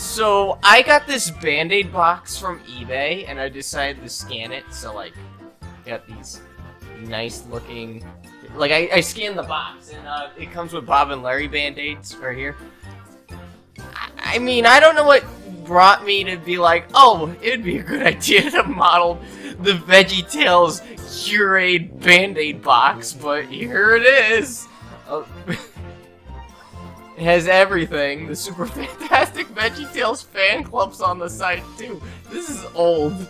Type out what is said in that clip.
So I got this Band-Aid box from eBay, and I decided to scan it. So like, got these nice looking. Like I, I scanned the box, and uh, it comes with Bob and Larry Band-Aids right here. I, I mean, I don't know what brought me to be like, oh, it'd be a good idea to model the Veggie Tales Curad Band-Aid box, but here it is. It has everything. The Super Fantastic VeggieTales fan club's on the site too. This is old.